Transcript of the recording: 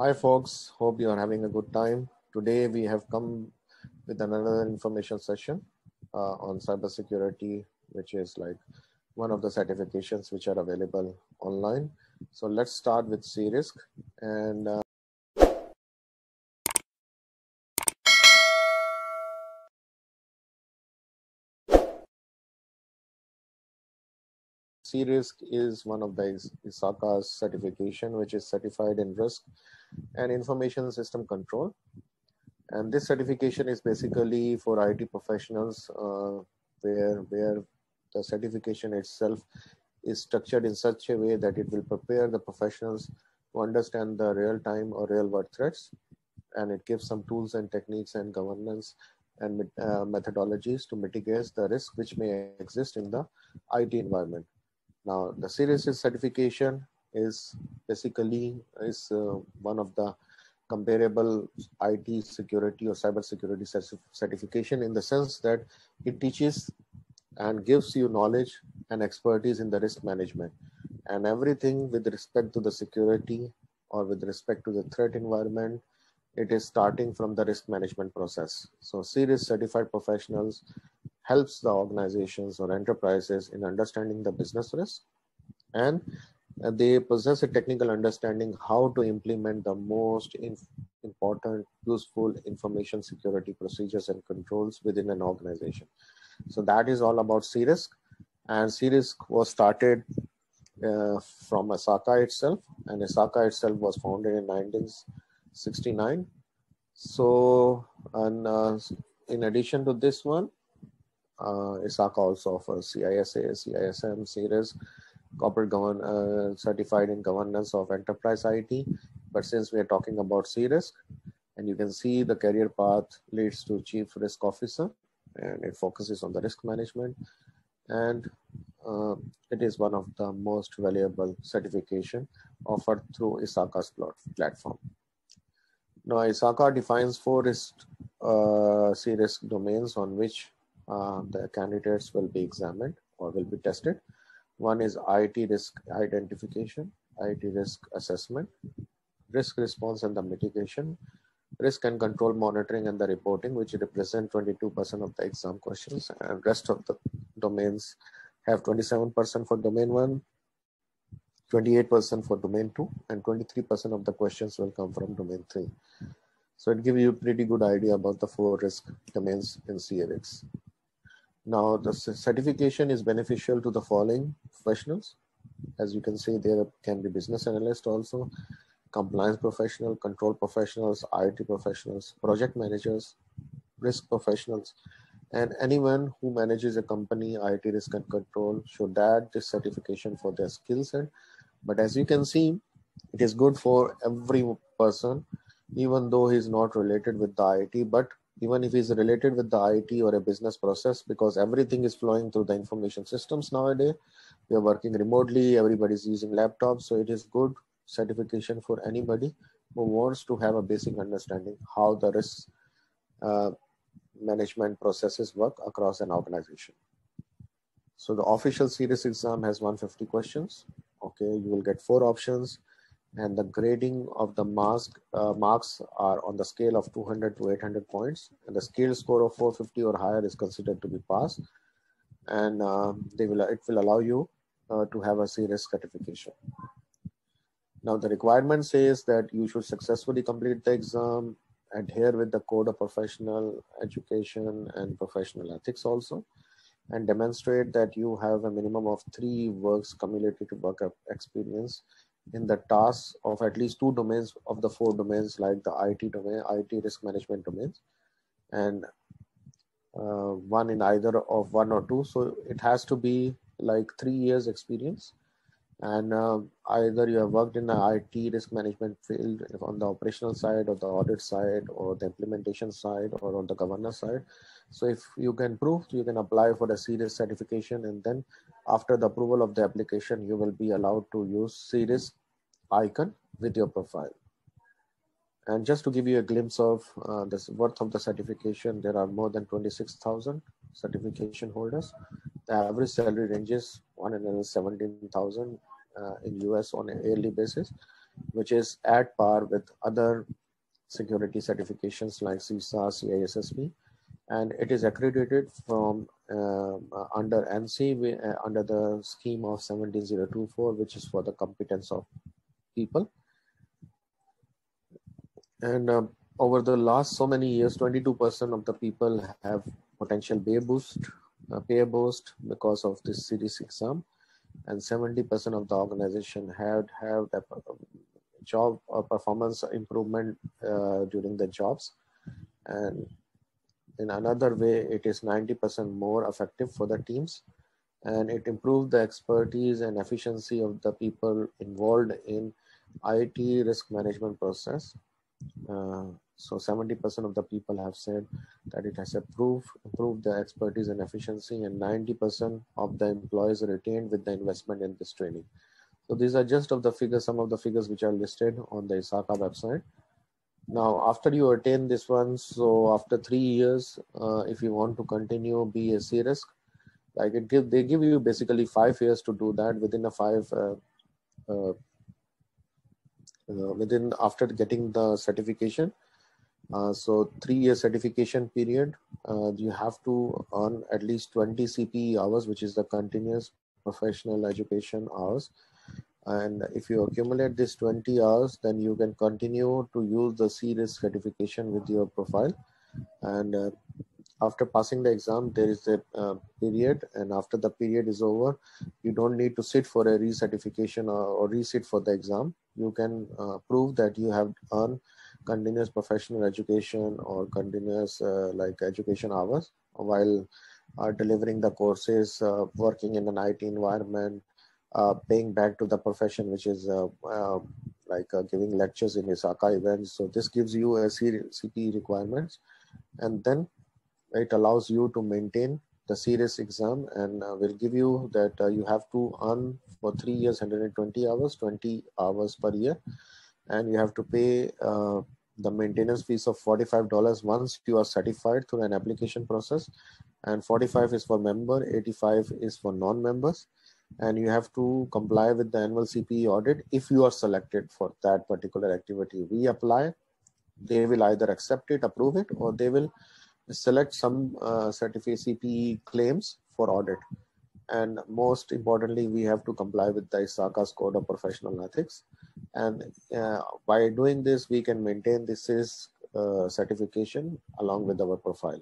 Hi, folks. Hope you are having a good time. Today, we have come with another information session uh, on cybersecurity, which is like one of the certifications which are available online. So let's start with CRISC. And uh, CRISC is one of the ISACA's certification, which is certified in risk and information system control. And this certification is basically for IT professionals uh, where, where the certification itself is structured in such a way that it will prepare the professionals to understand the real-time or real-world threats. And it gives some tools and techniques and governance and uh, methodologies to mitigate the risk which may exist in the IT environment. Now, the CRISC certification is basically is uh, one of the comparable IT security or cyber security certification in the sense that it teaches and gives you knowledge and expertise in the risk management. And everything with respect to the security or with respect to the threat environment it is starting from the risk management process. So CRISC certified professionals helps the organizations or enterprises in understanding the business risk. And they possess a technical understanding how to implement the most important useful information security procedures and controls within an organization. So that is all about CRISC and CRISC was started uh, from ISACA itself. And ISACA itself was founded in 1969 so and uh, in addition to this one uh, ISACA also offers CISA, CISM, CRISC, corporate govern uh, certified in governance of enterprise IT. But since we are talking about CRISC, and you can see the career path leads to chief risk officer, and it focuses on the risk management, and uh, it is one of the most valuable certification offered through ISACA's platform. Now, ISACA defines four risk, uh, CRISC domains on which uh, the candidates will be examined or will be tested. One is IT risk identification, IT risk assessment, risk response and the mitigation, risk and control monitoring and the reporting, which represent 22% of the exam questions, and rest of the domains have 27% for domain one, 28% for domain two, and 23% of the questions will come from domain three. So it gives you a pretty good idea about the four risk domains in CRISC. Now the certification is beneficial to the following professionals. As you can see, there can be business analyst also, compliance professional, control professionals, IT professionals, project managers, risk professionals, and anyone who manages a company, IT risk and control should add this certification for their skill set. But as you can see, it is good for every person, even though he's not related with the IT, but even if it's related with the IT or a business process, because everything is flowing through the information systems nowadays. We are working remotely, everybody's using laptops, so it is good certification for anybody who wants to have a basic understanding how the risk uh, management processes work across an organization. So the official CRISC exam has 150 questions. Okay, you will get four options and the grading of the mask, uh, marks are on the scale of 200 to 800 points and the scale score of 450 or higher is considered to be pass and uh, they will it will allow you uh, to have a CRISC certification. Now the requirement says that you should successfully complete the exam, adhere with the code of professional education and professional ethics also, and demonstrate that you have a minimum of three works cumulative to work experience in the tasks of at least two domains of the four domains like the IT domain, IT risk management domains, and uh, one in either of one or two. So it has to be like three years experience. And uh, either you have worked in the IT risk management field on the operational side or the audit side or the implementation side or on the governance side. So if you can prove, you can apply for the CRISC certification and then after the approval of the application, you will be allowed to use CRISC icon with your profile. And just to give you a glimpse of uh, the worth of the certification, there are more than 26,000 certification holders. The average salary ranges 117,000 uh, in US on a yearly basis. which is at par with other security certifications like CISA, CISSP, and it is accredited from uh, under ANSI uh, under the scheme of 17024, which is for the competence of people. And uh, over the last so many years, 22% of the people have potential pay boost, uh, pay boost because of this CRISC exam, and 70% of the organization had had a job or performance improvement uh, during the jobs, and in another way, it is 90% more effective for the teams, and it improved the expertise and efficiency of the people involved in IT risk management process. Uh, so 70% of the people have said that it has improved, improved the expertise and efficiency and 90% of the employees retained with the investment in this training. So these are just of the figures, some of the figures which are listed on the ISACA website. Now, after you attain this one, so after three years, uh, if you want to continue BSc risk, like it give, they give you basically five years to do that within a five uh, uh, uh, within after getting the certification. Uh, so three year certification period, uh, you have to earn at least 20 CPE hours, which is the continuous professional education hours. And if you accumulate this 20 hours, then you can continue to use the CRISC certification with your profile. And after passing the exam, there is a uh, period, and after the period is over, you don't need to sit for a recertification or, or resit for the exam. You can uh, prove that you have earned continuous professional education or continuous uh, like education hours while uh, delivering the courses, uh, working in an IT environment, uh, paying back to the profession, which is like giving lectures in ISACA events. So this gives you a CP requirements, and then it allows you to maintain the CRISC exam and uh, will give you that uh, you have to earn for three years 120 hours 20 hours per year. And you have to pay uh, the maintenance fees of $45 once you are certified through an application process. And 45 is for member 85 is for non-members. And you have to comply with the annual cpe audit if you are selected for that particular activity. We apply they will either accept it approve it or they will select some uh, CPE claims for audit. And most importantly, we have to comply with the ISACA's code of professional ethics. And uh, by doing this, we can maintain this is uh, certification along with our profile.